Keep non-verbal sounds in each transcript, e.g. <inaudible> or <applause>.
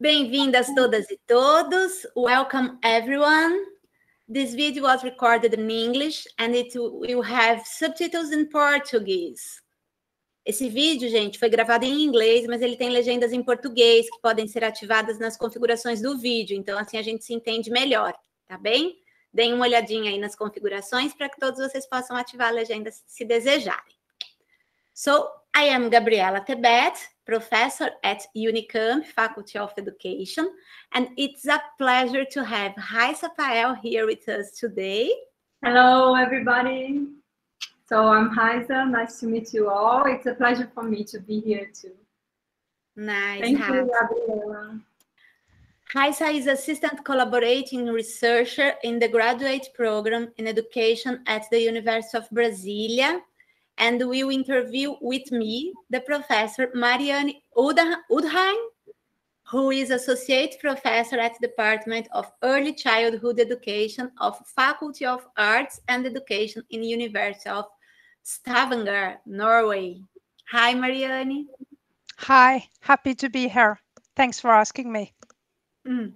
Bem-vindas todas e todos. Welcome everyone. This video was recorded in English and it will have subtitles in Portuguese. Esse vídeo, gente, foi gravado em inglês, mas ele tem legendas em português que podem ser ativadas nas configurações do vídeo. Então, assim a gente se entende melhor, tá bem? Deem uma olhadinha aí nas configurações para que todos vocês possam ativar a legenda se desejarem. So, I am Gabriela Tebet, professor at Unicamp Faculty of Education, and it's a pleasure to have Rhaisa Pael here with us today. Hello, everybody. So I'm Rhaisa. Nice to meet you all. It's a pleasure for me to be here too. Nice. Thank you, Gabriela. Rhaisa is assistant collaborating researcher in the graduate program in education at the University of Brasilia and will interview with me the professor Marianne Undheim, who is associate professor at the Department of Early Childhood Education of Faculty of Arts and Education in University of Stavanger, Norway. Hi, Marianne. Hi, happy to be here. Thanks for asking me. Mm.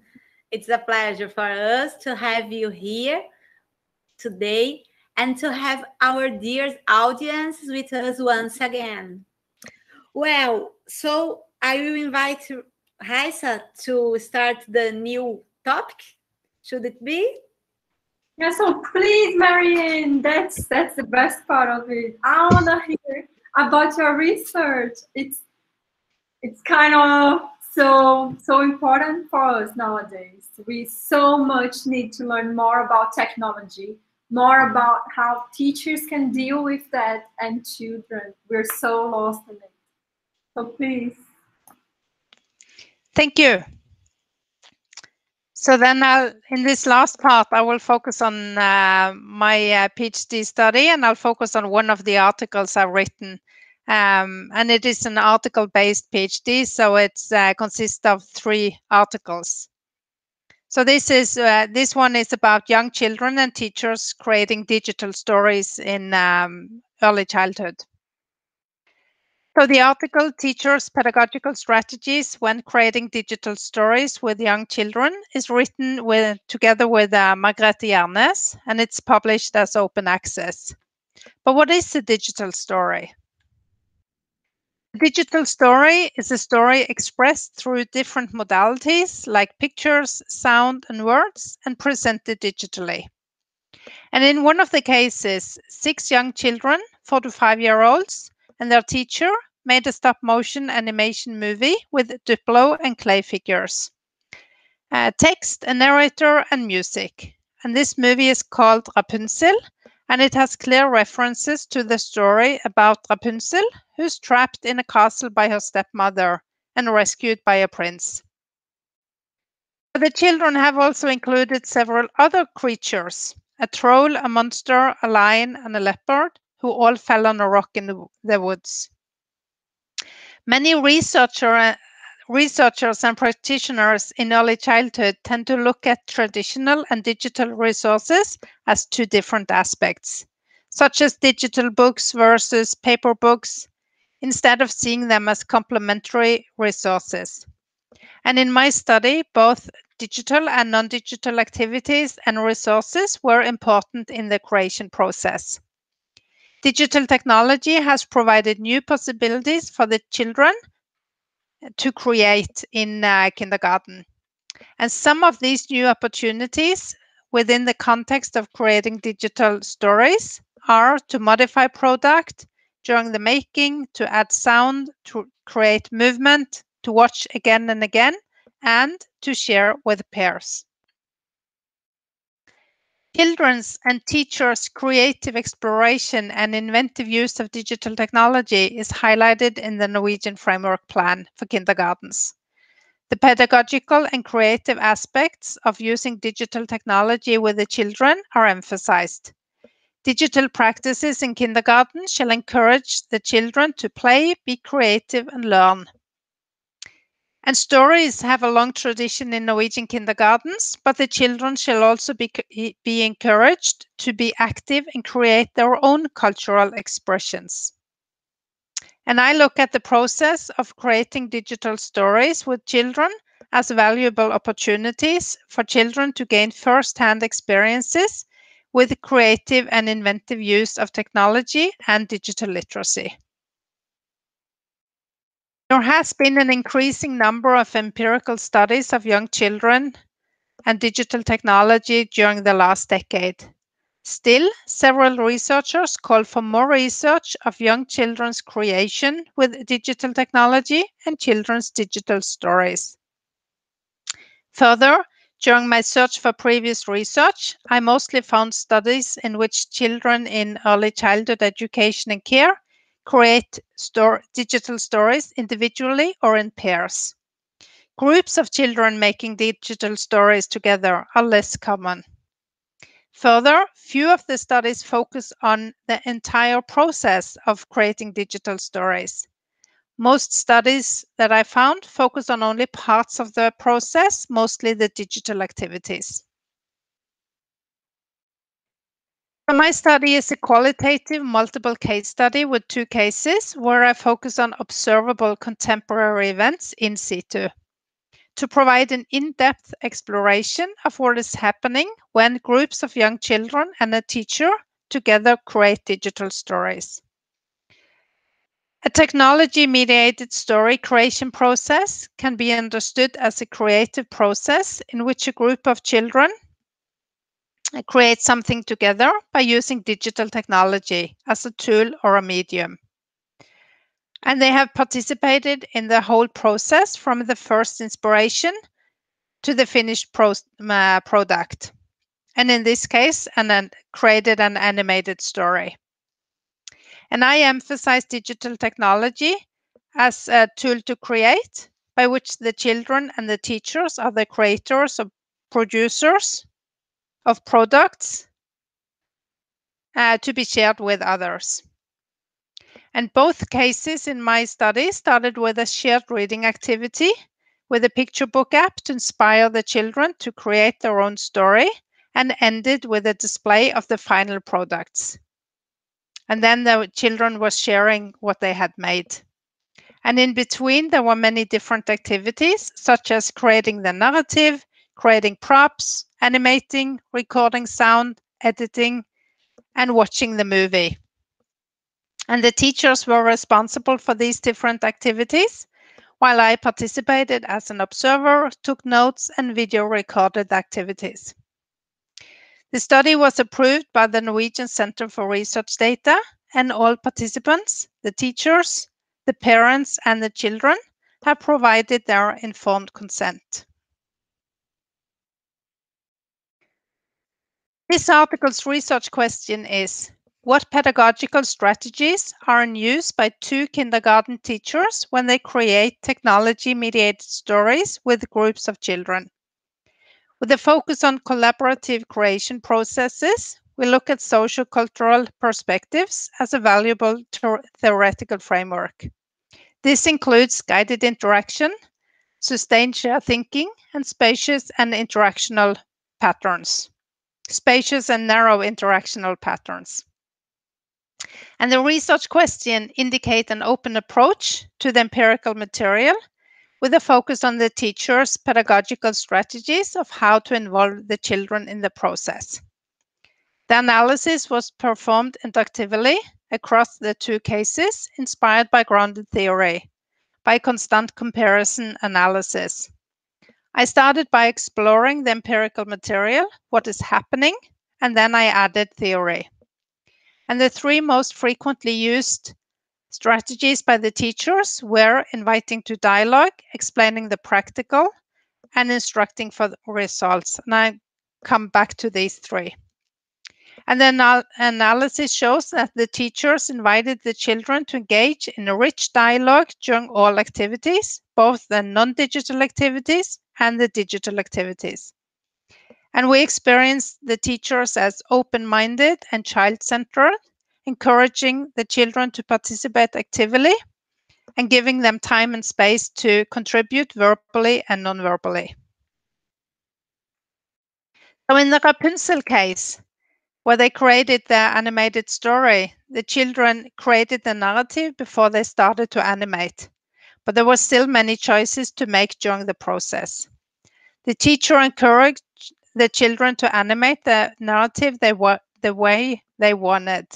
It's a pleasure for us to have you here today and to have our dear audience with us once again. Well, so I will invite Rhaisa to start the new topic. Should it be? Yeah, so please, Marianne, that's that's the best part of it. I wanna hear about your research. It's it's kind of so so important for us nowadays. We so much need to learn more about technology, more about how teachers can deal with that and children. We're so lost in it. So please. Thank you. So then I'll, in this last part, I will focus on uh, my uh, PhD study and I'll focus on one of the articles I've written. Um, and it is an article-based PhD, so it uh, consists of three articles. So this is uh, this one is about young children and teachers creating digital stories in um, early childhood. So the article Teachers Pedagogical Strategies when Creating Digital Stories with Young Children is written with together with uh, Margrethe Jernes and it's published as open access. But what is a digital story? Digital story is a story expressed through different modalities like pictures, sound, and words and presented digitally. And in one of the cases, six young children, four to five year olds, and their teacher made a stop motion animation movie with Duplo and clay figures, uh, text, a narrator, and music. And this movie is called Rapunzel, and it has clear references to the story about Rapunzel, who's trapped in a castle by her stepmother and rescued by a prince. The children have also included several other creatures a troll, a monster, a lion, and a leopard who all fell on a rock in the, the woods. Many researcher, researchers and practitioners in early childhood tend to look at traditional and digital resources as two different aspects, such as digital books versus paper books, instead of seeing them as complementary resources. And in my study, both digital and non digital activities and resources were important in the creation process. Digital technology has provided new possibilities for the children to create in uh, kindergarten. And some of these new opportunities within the context of creating digital stories are to modify product during the making, to add sound, to create movement, to watch again and again, and to share with peers. Children's and teachers' creative exploration and inventive use of digital technology is highlighted in the Norwegian Framework Plan for kindergartens. The pedagogical and creative aspects of using digital technology with the children are emphasized. Digital practices in kindergarten shall encourage the children to play, be creative, and learn. And stories have a long tradition in Norwegian kindergartens, but the children shall also be, be encouraged to be active and create their own cultural expressions. And I look at the process of creating digital stories with children as valuable opportunities for children to gain first-hand experiences with creative and inventive use of technology and digital literacy. There has been an increasing number of empirical studies of young children and digital technology during the last decade. Still, several researchers call for more research of young children's creation with digital technology and children's digital stories. Further, during my search for previous research, I mostly found studies in which children in early childhood education and care create store, digital stories individually or in pairs. Groups of children making digital stories together are less common. Further, few of the studies focus on the entire process of creating digital stories. Most studies that I found focus on only parts of the process, mostly the digital activities. So my study is a qualitative multiple case study with two cases where I focus on observable contemporary events in situ to provide an in-depth exploration of what is happening when groups of young children and a teacher together create digital stories. A technology-mediated story creation process can be understood as a creative process in which a group of children create something together by using digital technology as a tool or a medium and they have participated in the whole process from the first inspiration to the finished pro uh, product. And in this case, and then created an animated story. And I emphasize digital technology as a tool to create, by which the children and the teachers are the creators or producers of products uh, to be shared with others. And both cases in my study started with a shared reading activity with a picture book app to inspire the children to create their own story and ended with a display of the final products. And then the children were sharing what they had made. And in between, there were many different activities, such as creating the narrative, creating props, animating, recording sound, editing, and watching the movie. And the teachers were responsible for these different activities, while I participated as an observer, took notes, and video recorded activities. The study was approved by the Norwegian Center for Research Data, and all participants, the teachers, the parents, and the children, have provided their informed consent. This article's research question is what pedagogical strategies are in use by two kindergarten teachers when they create technology-mediated stories with groups of children? With a focus on collaborative creation processes, we look at social cultural perspectives as a valuable theoretical framework. This includes guided interaction, sustained shared thinking, and spacious and interactional patterns. Spacious and narrow interactional patterns. And the research question indicate an open approach to the empirical material with a focus on the teacher's pedagogical strategies of how to involve the children in the process. The analysis was performed inductively across the two cases, inspired by grounded theory, by constant comparison analysis. I started by exploring the empirical material, what is happening, and then I added theory. And the three most frequently used strategies by the teachers were inviting to dialogue, explaining the practical, and instructing for results. And I come back to these three. And then analysis shows that the teachers invited the children to engage in a rich dialogue during all activities, both the non-digital activities and the digital activities. And we experienced the teachers as open-minded and child-centered, encouraging the children to participate actively and giving them time and space to contribute verbally and non-verbally. So in the Rapunzel case, where they created their animated story, the children created the narrative before they started to animate. But there were still many choices to make during the process. The teacher encouraged the children to animate the narrative they the way they wanted.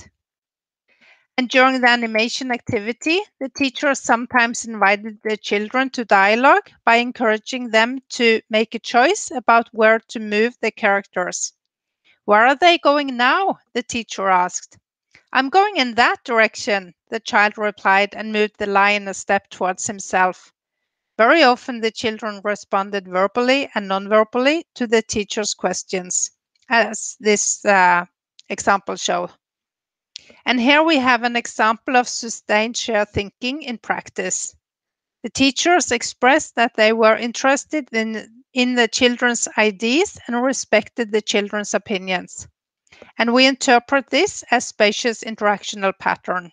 And during the animation activity, the teacher sometimes invited the children to dialogue by encouraging them to make a choice about where to move the characters. Where are they going now? the teacher asked. I'm going in that direction, the child replied and moved the lion a step towards himself. Very often, the children responded verbally and non-verbally to the teacher's questions, as this uh, example show. And here we have an example of sustained shared thinking in practice. The teachers expressed that they were interested in, in the children's ideas and respected the children's opinions. And we interpret this as spacious interactional pattern.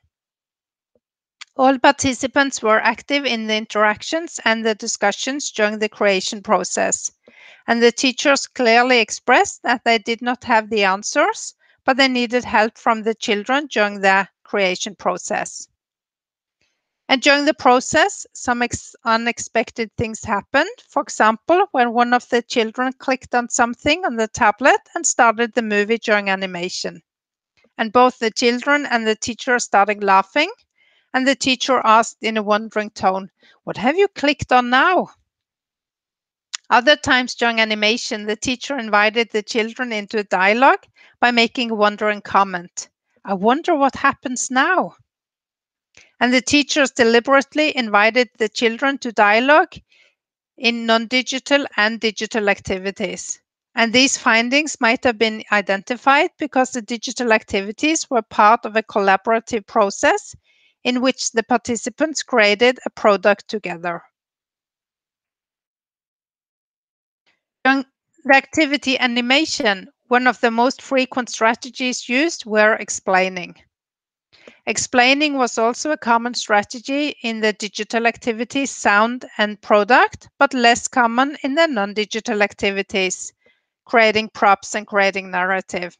All participants were active in the interactions and the discussions during the creation process. And the teachers clearly expressed that they did not have the answers, but they needed help from the children during the creation process. And during the process, some unexpected things happened. For example, when one of the children clicked on something on the tablet and started the movie during animation. And both the children and the teacher started laughing. And the teacher asked in a wondering tone, What have you clicked on now? Other times during animation, the teacher invited the children into a dialogue by making a wondering comment. I wonder what happens now. And the teachers deliberately invited the children to dialogue in non digital and digital activities. And these findings might have been identified because the digital activities were part of a collaborative process in which the participants created a product together. The activity animation, one of the most frequent strategies used were explaining. Explaining was also a common strategy in the digital activities sound and product, but less common in the non-digital activities, creating props and creating narrative.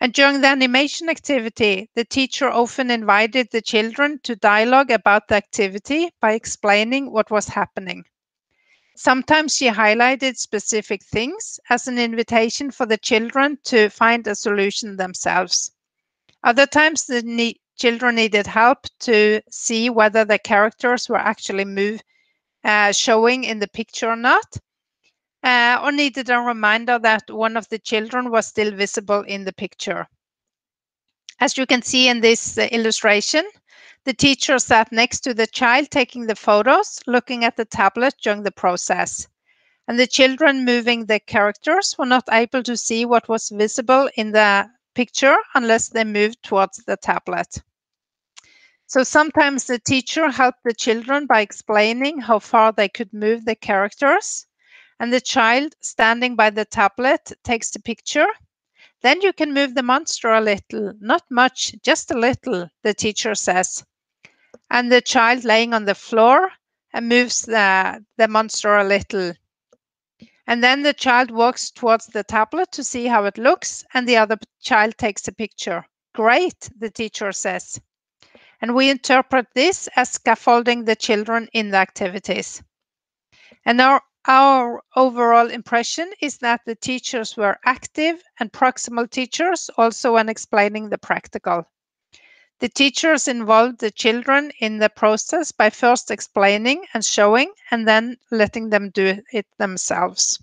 And during the animation activity, the teacher often invited the children to dialogue about the activity by explaining what was happening. Sometimes she highlighted specific things as an invitation for the children to find a solution themselves. Other times, the ne children needed help to see whether the characters were actually move, uh, showing in the picture or not, uh, or needed a reminder that one of the children was still visible in the picture. As you can see in this uh, illustration, the teacher sat next to the child taking the photos, looking at the tablet during the process. And the children moving the characters were not able to see what was visible in the picture unless they move towards the tablet. So sometimes the teacher helped the children by explaining how far they could move the characters. And the child standing by the tablet takes the picture. Then you can move the monster a little, not much, just a little, the teacher says and the child laying on the floor and moves the, the monster a little. And then the child walks towards the tablet to see how it looks, and the other child takes a picture. Great, the teacher says. And we interpret this as scaffolding the children in the activities. And our, our overall impression is that the teachers were active and proximal teachers also when explaining the practical. The teachers involved the children in the process by first explaining and showing and then letting them do it themselves.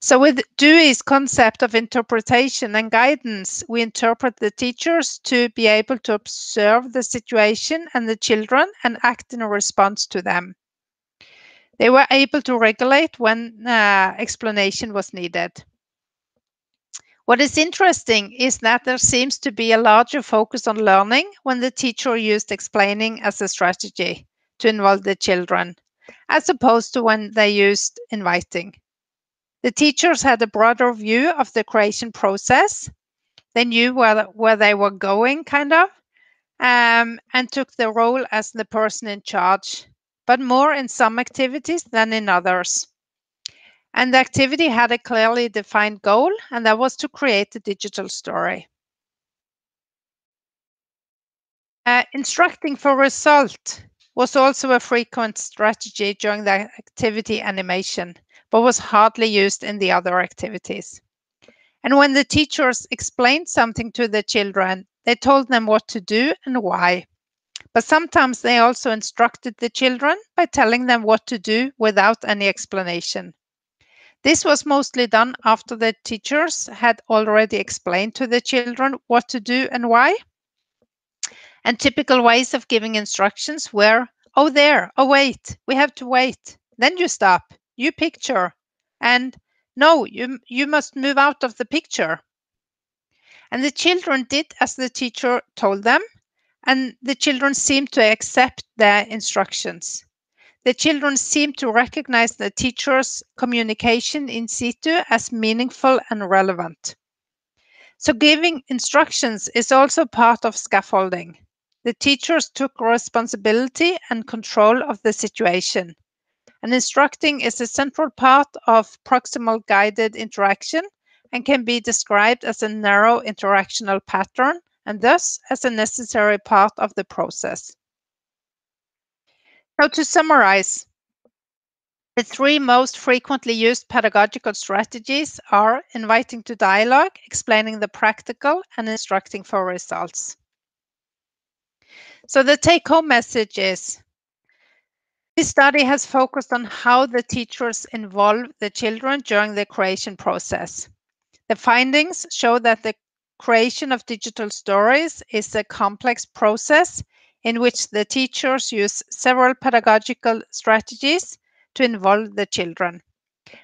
So with Dewey's concept of interpretation and guidance, we interpret the teachers to be able to observe the situation and the children and act in a response to them. They were able to regulate when uh, explanation was needed. What is interesting is that there seems to be a larger focus on learning when the teacher used explaining as a strategy to involve the children, as opposed to when they used inviting. The teachers had a broader view of the creation process. They knew where, where they were going, kind of, um, and took the role as the person in charge, but more in some activities than in others. And the activity had a clearly defined goal, and that was to create a digital story. Uh, instructing for result was also a frequent strategy during the activity animation, but was hardly used in the other activities. And when the teachers explained something to the children, they told them what to do and why. But sometimes they also instructed the children by telling them what to do without any explanation. This was mostly done after the teachers had already explained to the children what to do and why. And typical ways of giving instructions were, oh, there, oh, wait, we have to wait. Then you stop, you picture, and no, you, you must move out of the picture. And the children did as the teacher told them, and the children seemed to accept their instructions. The children seem to recognize the teacher's communication in situ as meaningful and relevant. So, giving instructions is also part of scaffolding. The teachers took responsibility and control of the situation and instructing is a central part of proximal guided interaction and can be described as a narrow interactional pattern and thus as a necessary part of the process. Now to summarize, the three most frequently used pedagogical strategies are inviting to dialogue, explaining the practical, and instructing for results. So the take-home message is this study has focused on how the teachers involve the children during the creation process. The findings show that the creation of digital stories is a complex process in which the teachers use several pedagogical strategies to involve the children.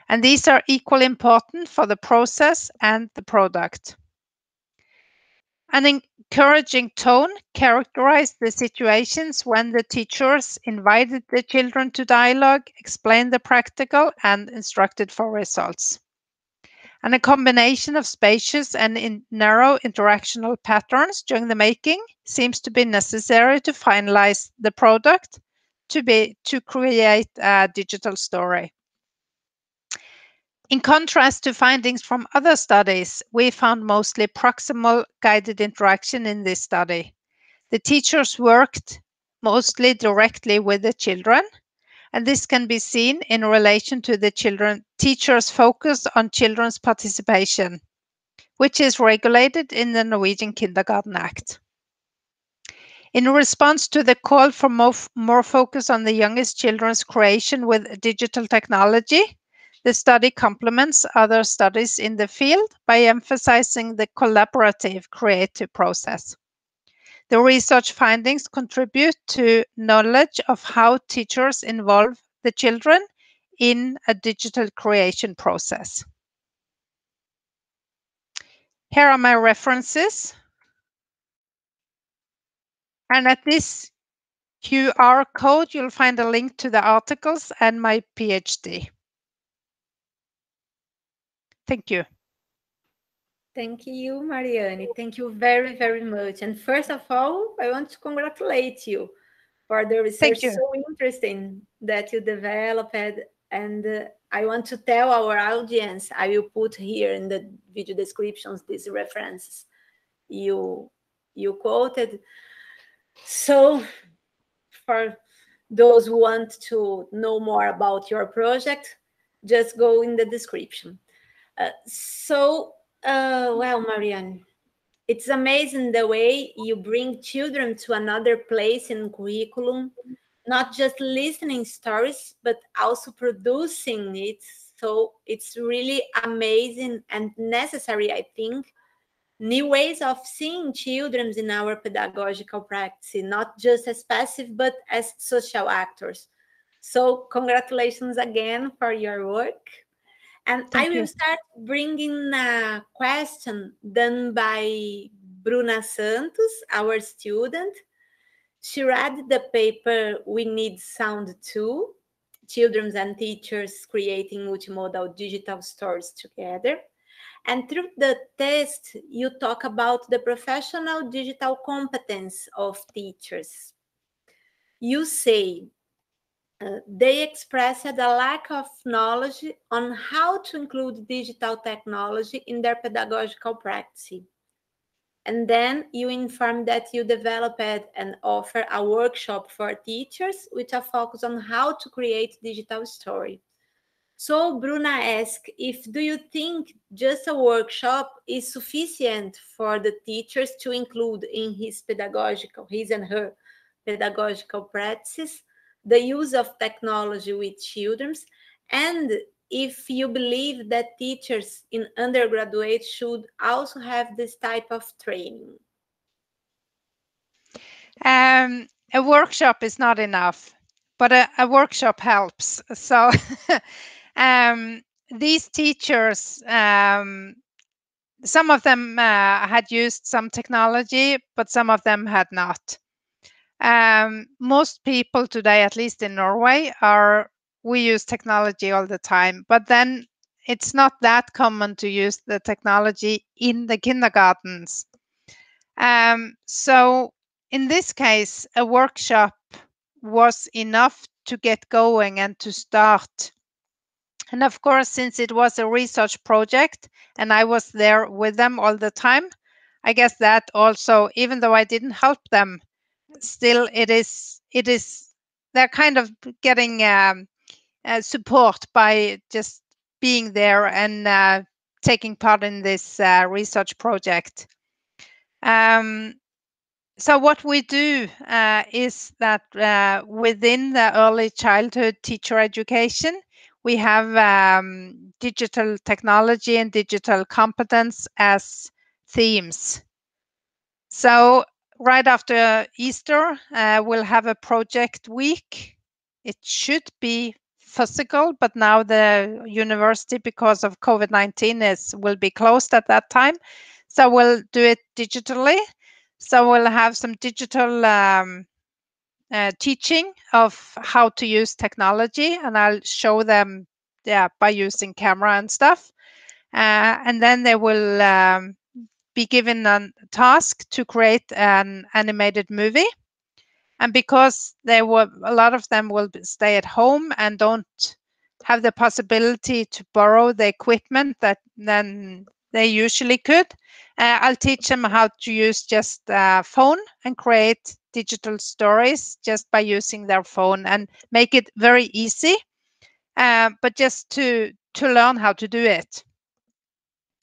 And these are equally important for the process and the product. An encouraging tone characterized the situations when the teachers invited the children to dialogue, explained the practical, and instructed for results. And a combination of spacious and in narrow interactional patterns during the making seems to be necessary to finalize the product to be to create a digital story. In contrast to findings from other studies, we found mostly proximal guided interaction in this study. The teachers worked mostly directly with the children, and this can be seen in relation to the children teachers' focus on children's participation, which is regulated in the Norwegian Kindergarten Act. In response to the call for more, more focus on the youngest children's creation with digital technology, the study complements other studies in the field by emphasizing the collaborative creative process. The research findings contribute to knowledge of how teachers involve the children in a digital creation process. Here are my references. And at this QR code, you'll find a link to the articles and my PhD. Thank you. Thank you, Marianne. Thank you very, very much. And first of all, I want to congratulate you for the research so interesting that you developed. And uh, I want to tell our audience, I will put here in the video descriptions these references you you quoted. So for those who want to know more about your project, just go in the description. Uh, so, uh, well, Marianne, it's amazing the way you bring children to another place in curriculum, not just listening stories, but also producing it. So it's really amazing and necessary, I think, new ways of seeing children in our pedagogical practice, not just as passive, but as social actors. So congratulations again for your work. And Thank I will you. start bringing a question done by Bruna Santos, our student. She read the paper We Need Sound Too, Children and Teachers Creating Multimodal Digital Stories Together. And through the test, you talk about the professional digital competence of teachers. You say they expressed a lack of knowledge on how to include digital technology in their pedagogical practice. And then you inform that you developed and offer a workshop for teachers with a focus on how to create digital story. So Bruna asked if do you think just a workshop is sufficient for the teachers to include in his pedagogical, his and her pedagogical practices, the use of technology with children, and if you believe that teachers in undergraduate should also have this type of training? Um, a workshop is not enough, but a, a workshop helps. So <laughs> um, these teachers, um, some of them uh, had used some technology, but some of them had not. Um, most people today, at least in Norway, are we use technology all the time, but then it's not that common to use the technology in the kindergartens. Um, so in this case, a workshop was enough to get going and to start. And of course, since it was a research project and I was there with them all the time, I guess that also, even though I didn't help them, still it is, it is, they're kind of getting um, uh, support by just being there and uh, taking part in this uh, research project. Um, so what we do uh, is that uh, within the early childhood teacher education, we have um, digital technology and digital competence as themes. So right after Easter, uh, we'll have a project week. It should be physical, but now the university, because of COVID 19, is will be closed at that time. So we'll do it digitally. So we'll have some digital um, uh, teaching of how to use technology, and I'll show them, yeah, by using camera and stuff. Uh, and then they will um, be given a task to create an animated movie. And because they were a lot of them will stay at home and don't have the possibility to borrow the equipment that then they usually could uh, i'll teach them how to use just a phone and create digital stories just by using their phone and make it very easy uh, but just to to learn how to do it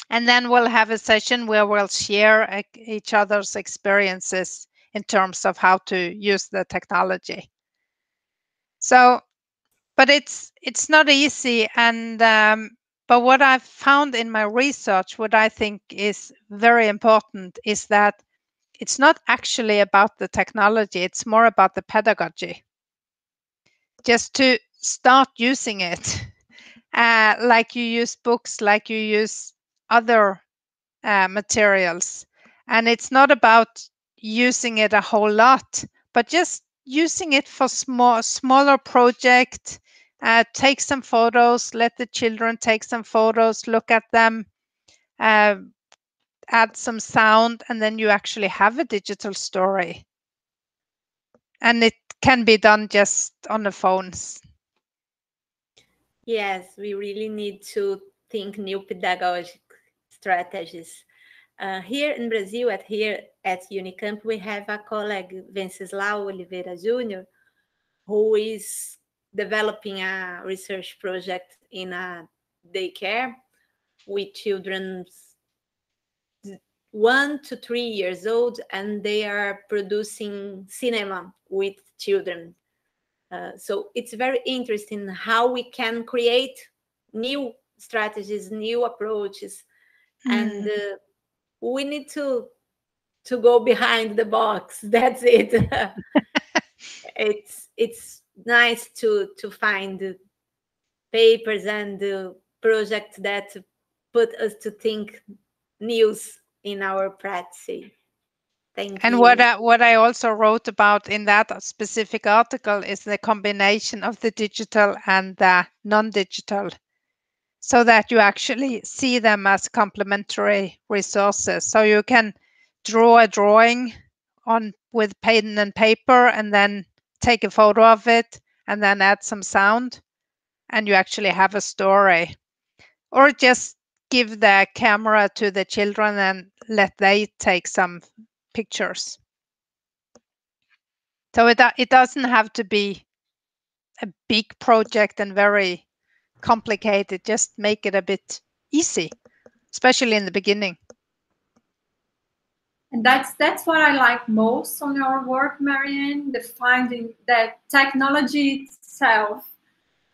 and then we'll have a session where we'll share uh, each other's experiences in terms of how to use the technology. So, but it's it's not easy, and um, but what I've found in my research, what I think is very important, is that it's not actually about the technology; it's more about the pedagogy. Just to start using it, <laughs> uh, like you use books, like you use other uh, materials, and it's not about using it a whole lot, but just using it for small smaller project. Uh, take some photos, let the children take some photos, look at them, uh, add some sound, and then you actually have a digital story. And it can be done just on the phones. Yes, we really need to think new pedagogic strategies. Uh, here in Brazil, at here at Unicamp, we have a colleague, Venceslau Oliveira Jr., who is developing a research project in a daycare with children one to three years old, and they are producing cinema with children. Uh, so it's very interesting how we can create new strategies, new approaches, mm. and uh, we need to to go behind the box <laughs> that's it <laughs> it's it's nice to to find papers and uh, projects that put us to think news in our practice Thank you. and you. what I, what I also wrote about in that specific article is the combination of the digital and the non-digital so that you actually see them as complementary resources. So you can draw a drawing on with pen and paper and then take a photo of it and then add some sound and you actually have a story. Or just give the camera to the children and let they take some pictures. So it, it doesn't have to be a big project and very complicated. Just make it a bit easy, especially in the beginning. And that's that's what I like most on your work, Marianne, the finding that technology itself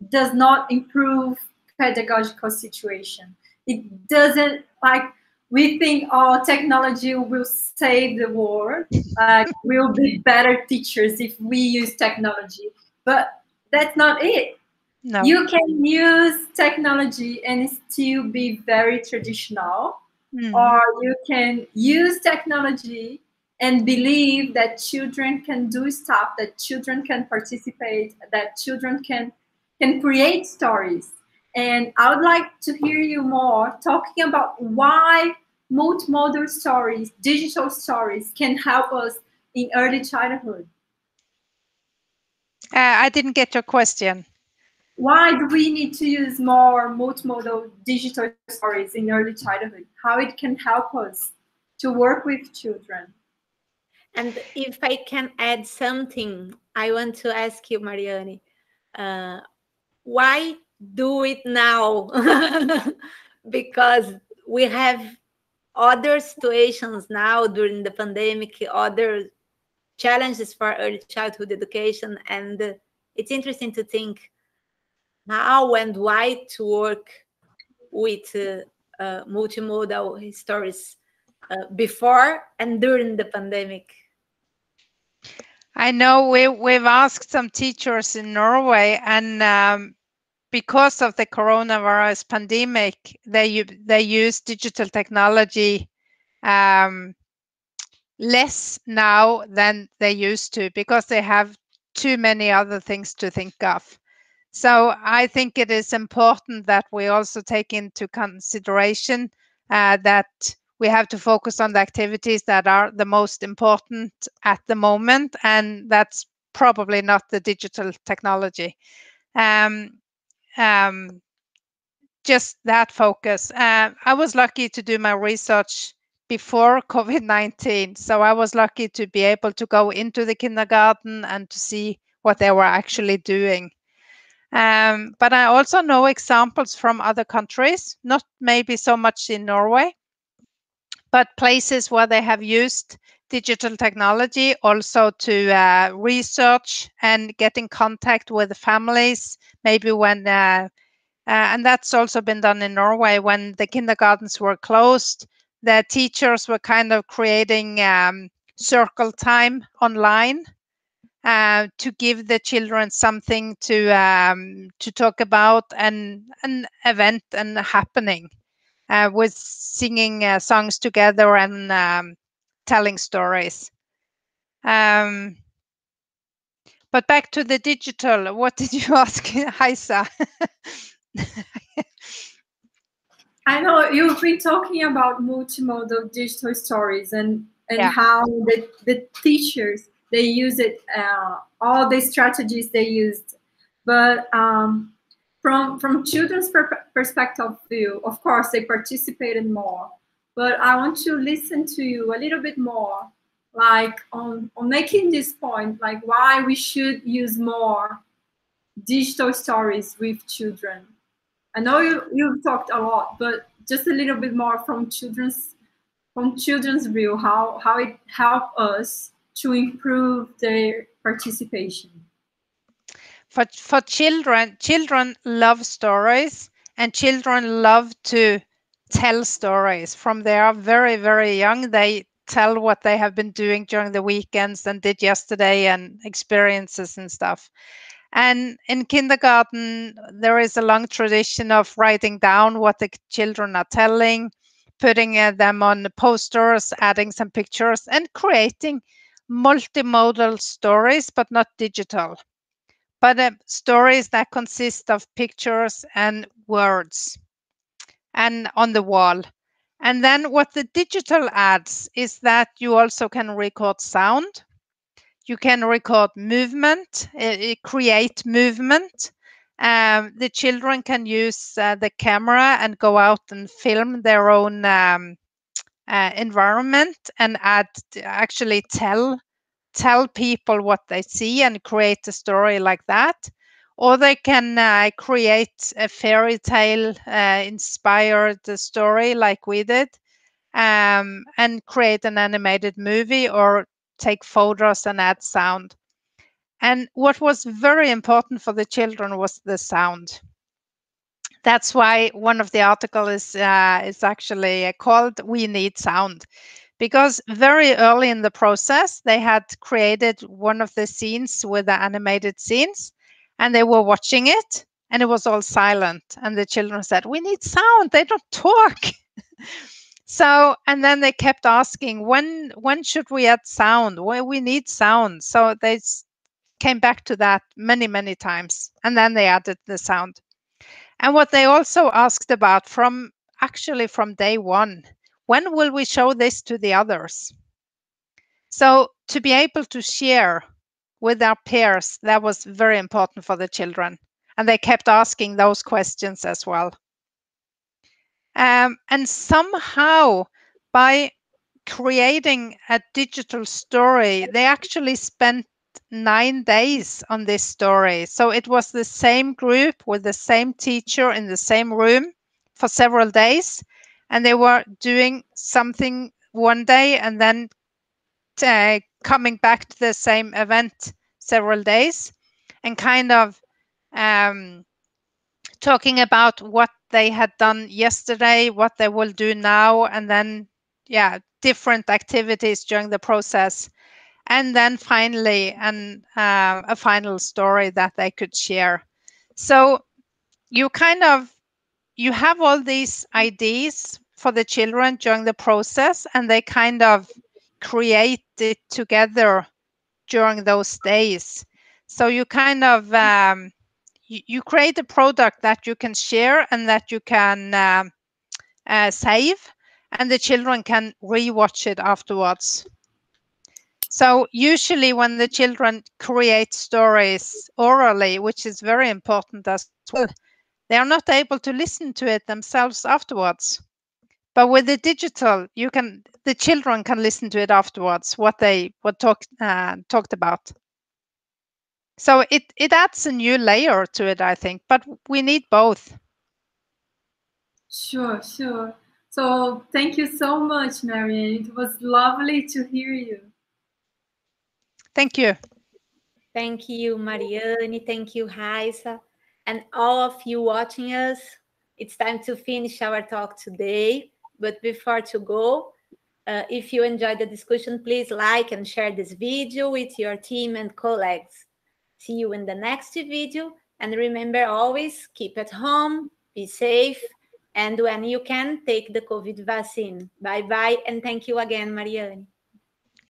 does not improve pedagogical situation. It doesn't like we think oh technology will save the world, <laughs> uh, we'll be better teachers if we use technology. But that's not it. No. You can use technology and still be very traditional mm. or you can use technology and believe that children can do stuff that children can participate that children can can create stories and i would like to hear you more talking about why multimodal stories digital stories can help us in early childhood uh, i didn't get your question why do we need to use more multimodal digital stories in early childhood? How it can help us to work with children? And if I can add something, I want to ask you, Mariani, uh, why do it now? <laughs> because we have other situations now during the pandemic, other challenges for early childhood education. And it's interesting to think how and why to work with uh, uh, multimodal stories uh, before and during the pandemic? I know we, we've asked some teachers in Norway, and um, because of the coronavirus pandemic, they they use digital technology um, less now than they used to because they have too many other things to think of. So I think it is important that we also take into consideration uh, that we have to focus on the activities that are the most important at the moment, and that's probably not the digital technology. Um, um, just that focus. Uh, I was lucky to do my research before COVID 19. So I was lucky to be able to go into the kindergarten and to see what they were actually doing. Um, but I also know examples from other countries, not maybe so much in Norway, but places where they have used digital technology also to uh, research and get in contact with the families, maybe when, uh, uh, and that's also been done in Norway when the kindergartens were closed. The teachers were kind of creating um, circle time online uh, to give the children something to um, to talk about and an event and happening uh, with singing uh, songs together and um, telling stories. Um, but back to the digital, what did you <laughs> ask, Rhaisa? I know you've been talking about multimodal digital stories and and yeah. how the, the teachers they use it uh, all the strategies they used. But um, from from children's per perspective view of course they participated more. But i want to listen to you a little bit more like on, on making this point like why we should use more digital stories with children. I know you, you've talked a lot but just a little bit more from children's from children's view how how it helped us to improve their participation? For, for children, children love stories and children love to tell stories from they are very, very young. They tell what they have been doing during the weekends and did yesterday and experiences and stuff. And in kindergarten, there is a long tradition of writing down what the children are telling, putting uh, them on posters, adding some pictures, and creating multimodal stories, but not digital. But uh, stories that consist of pictures and words and on the wall. And then what the digital adds is that you also can record sound. You can record movement, uh, create movement. Um, the children can use uh, the camera and go out and film their own um, uh, environment and add actually tell tell people what they see and create a story like that. Or they can uh, create a fairy tale uh, inspired story like we did um, and create an animated movie or take photos and add sound. And what was very important for the children was the sound that's why one of the article is uh, is actually called "We Need Sound," because very early in the process they had created one of the scenes with the animated scenes, and they were watching it, and it was all silent, and the children said, "We need sound. They don't talk." <laughs> so and then they kept asking when when should we add sound well we need sound so they came back to that many many times and then they added the sound and what they also asked about from actually from day one when will we show this to the others? So to be able to share with our peers, that was very important for the children. And they kept asking those questions as well. Um, and somehow, by creating a digital story, they actually spent nine days on this story. So it was the same group with the same teacher in the same room for several days. And they were doing something one day and then uh, coming back to the same event several days and kind of um, talking about what they had done yesterday, what they will do now, and then, yeah, different activities during the process and then finally an, uh, a final story that they could share. So you kind of you have all these ideas for the children during the process and they kind of create it together during those days. So you kind of um, you, create a product that you can share and that you can uh, uh, save and the children can rewatch it afterwards so usually when the children create stories orally, which is very important as well, they are not able to listen to it themselves afterwards. But with the digital, you can the children can listen to it afterwards what they what talked uh, talked about. So it it adds a new layer to it, I think. But we need both. Sure, sure. So thank you so much, Marianne. It was lovely to hear you. Thank you. Thank you, Marianne. Thank you, Rhaisa. And all of you watching us, it's time to finish our talk today. But before to go, uh, if you enjoyed the discussion, please like and share this video with your team and colleagues. See you in the next video. And remember always, keep at home, be safe, and when you can, take the COVID vaccine. Bye-bye, and thank you again, Marianne.